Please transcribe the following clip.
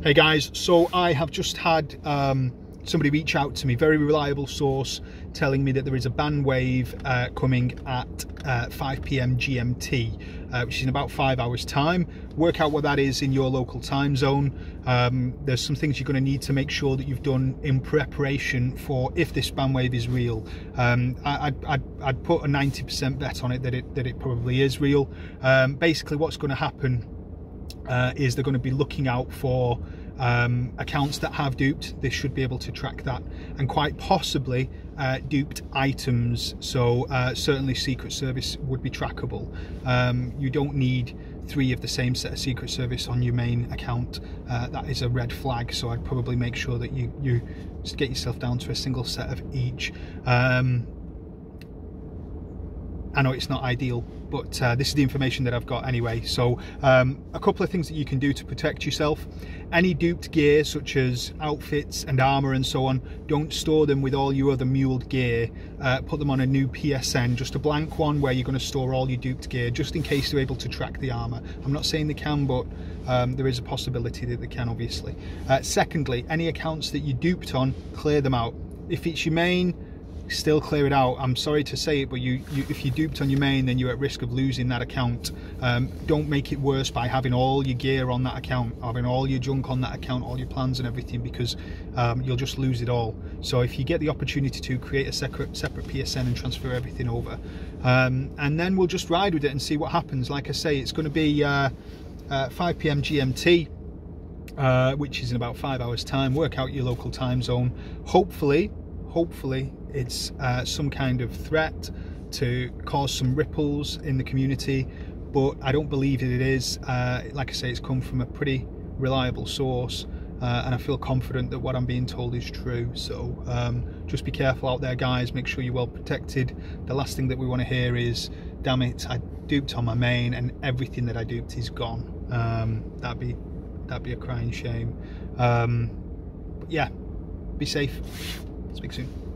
Hey guys, so I have just had um, somebody reach out to me, very reliable source, telling me that there is a ban wave uh, coming at uh, 5 p.m. GMT, uh, which is in about five hours' time. Work out what that is in your local time zone. Um, there's some things you're going to need to make sure that you've done in preparation for if this ban wave is real. Um, I, would put a 90% bet on it that it that it probably is real. Um, basically, what's going to happen uh, is they're going to be looking out for um, accounts that have duped. They should be able to track that and quite possibly uh, duped items. So uh, certainly Secret Service would be trackable. Um, you don't need three of the same set of Secret Service on your main account. Uh, that is a red flag. So I'd probably make sure that you you get yourself down to a single set of each. Um, I know it's not ideal, but uh, this is the information that I've got anyway. So um, a couple of things that you can do to protect yourself. Any duped gear, such as outfits and armor and so on, don't store them with all your other muled gear. Uh, put them on a new PSN, just a blank one where you're going to store all your duped gear, just in case they're able to track the armor. I'm not saying they can, but um, there is a possibility that they can, obviously. Uh, secondly, any accounts that you duped on, clear them out. If it's your main, still clear it out. I'm sorry to say it, but you, you if you duped on your main, then you're at risk of losing that account. Um, don't make it worse by having all your gear on that account, having all your junk on that account, all your plans and everything, because um, you'll just lose it all. So if you get the opportunity to create a separate separate PSN and transfer everything over, um, and then we'll just ride with it and see what happens. Like I say, it's going to be uh, uh, 5 p.m. GMT. Uh, which is in about five hours time work out your local time zone hopefully hopefully it's uh, some kind of threat to cause some ripples in the community but I don't believe that it is. Uh, like I say it's come from a pretty reliable source uh, and I feel confident that what I'm being told is true. So um, just be careful out there guys. Make sure you're well protected. The last thing that we want to hear is damn it I duped on my main and everything that I duped is gone. Um, that'd be that'd be a crying shame. Um, yeah be safe Speak soon.